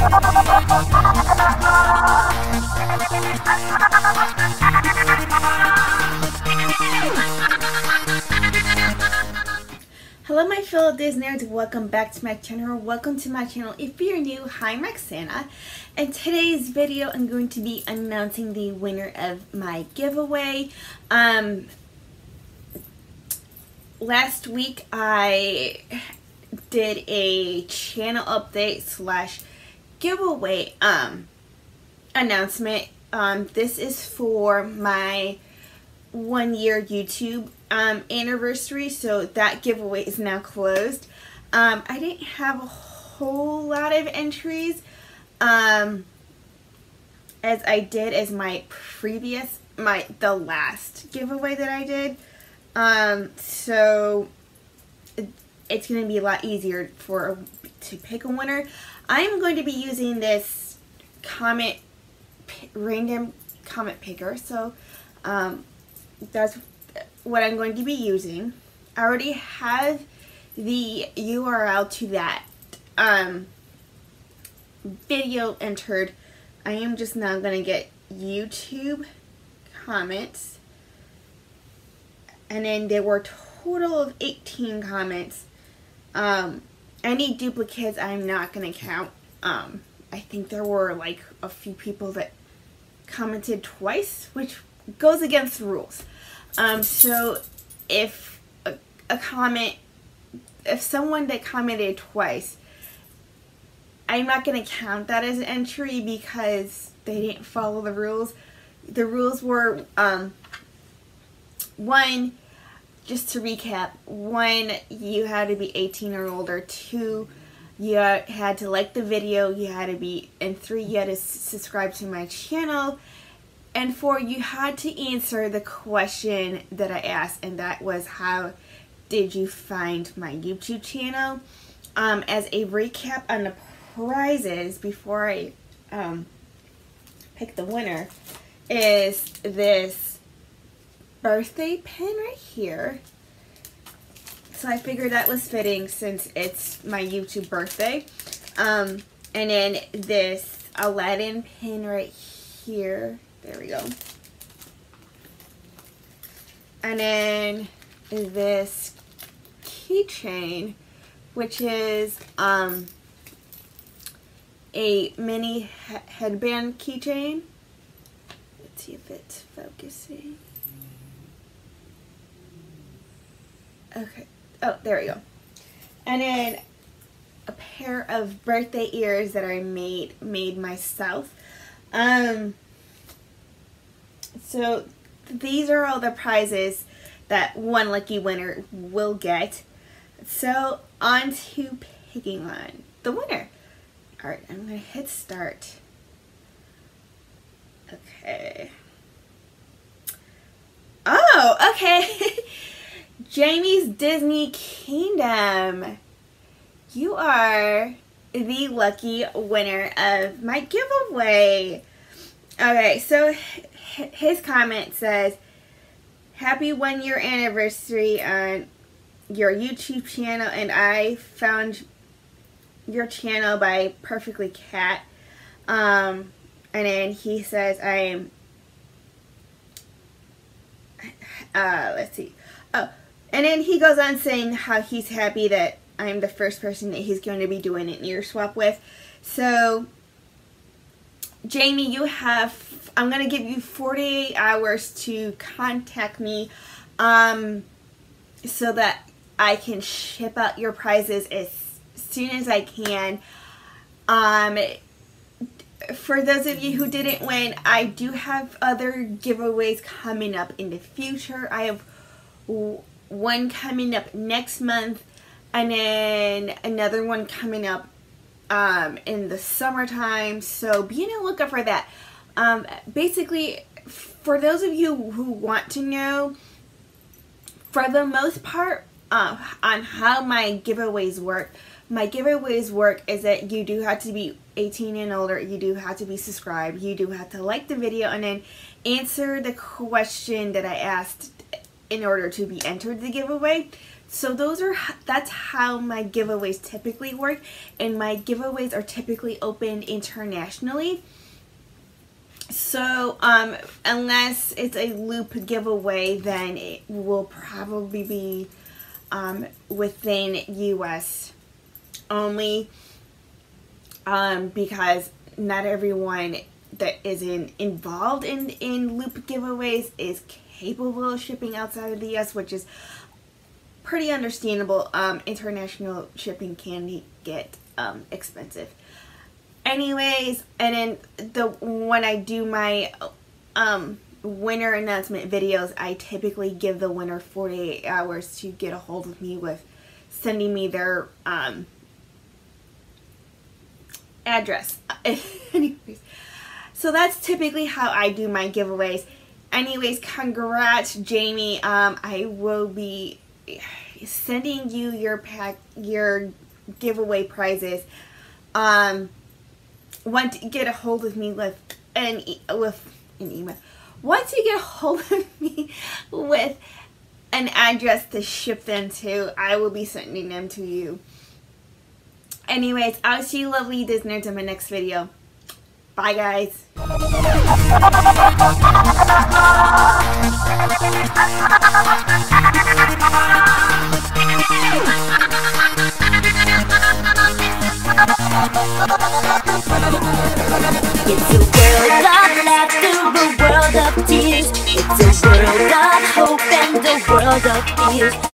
Hello my fellow Disneyers, welcome back to my channel, welcome to my channel. If you're new, hi I'm Roxanna. In today's video, I'm going to be announcing the winner of my giveaway. Um, last week I did a channel update slash giveaway um, announcement. Um, this is for my one year YouTube um, anniversary, so that giveaway is now closed. Um, I didn't have a whole lot of entries um, as I did as my previous, my the last giveaway that I did. Um, so it's going to be a lot easier for to pick a winner. I am going to be using this comment random comment picker. So um, that's what I'm going to be using. I already have the URL to that um, video entered. I am just now going to get YouTube comments. And then there were total of 18 comments. Um, any duplicates I'm not going to count. Um, I think there were like a few people that commented twice, which goes against the rules. Um, so if a, a comment, if someone that commented twice, I'm not going to count that as an entry because they didn't follow the rules. The rules were, um, one, just to recap, one, you had to be 18 or older. Two, you had to like the video. You had to be, and three, you had to subscribe to my channel. And four, you had to answer the question that I asked, and that was how did you find my YouTube channel? Um, as a recap on the prizes before I um, pick the winner is this birthday pin right here. So I figured that was fitting since it's my YouTube birthday. Um, and then this Aladdin pin right here there we go. And then this keychain, which is um, a mini he headband keychain. Let's see if it's focusing. Okay. Oh, there we go. And then a pair of birthday ears that I made made myself. Um, so these are all the prizes that one lucky winner will get. So on to picking on the winner. All right, I'm gonna hit start. Okay. Oh, okay. Jamie's Disney Kingdom. You are the lucky winner of my giveaway. Okay, so his comment says, Happy one year anniversary on your YouTube channel, and I found your channel by Perfectly Kat. Um, and then he says, I'm, uh, let's see. Oh, and then he goes on saying how he's happy that I'm the first person that he's going to be doing an ear swap with. So, Jamie, you have, I'm going to give you 48 hours to contact me um, so that I can ship out your prizes as soon as I can. Um, for those of you who didn't win, I do have other giveaways coming up in the future. I have one coming up next month and then another one coming up um, in the summertime. So be on the lookout for that. Um, basically, for those of you who want to know, for the most part, uh, on how my giveaways work, my giveaways work is that you do have to be 18 and older, you do have to be subscribed, you do have to like the video, and then answer the question that I asked in order to be entered the giveaway. so those are that's how my giveaways typically work and my giveaways are typically opened internationally so um, unless it's a loop giveaway then it will probably be um, within US only um, because not everyone that isn't involved in, in loop giveaways is capable of shipping outside of the US which is pretty understandable. Um, international shipping can get um, expensive. Anyways, and then the when I do my um, winner announcement videos, I typically give the winner 48 hours to get a hold of me with sending me their um, address. Anyways, so that's typically how I do my giveaways. Anyways, congrats, Jamie. Um, I will be sending you your pack your giveaway prizes. Um once get a hold of me with an e with an email once you get a hold of me with an address to ship them to I will be sending them to you. Anyways I'll see you lovely Disneyers in my next video bye guys It's a world of hope and a world of.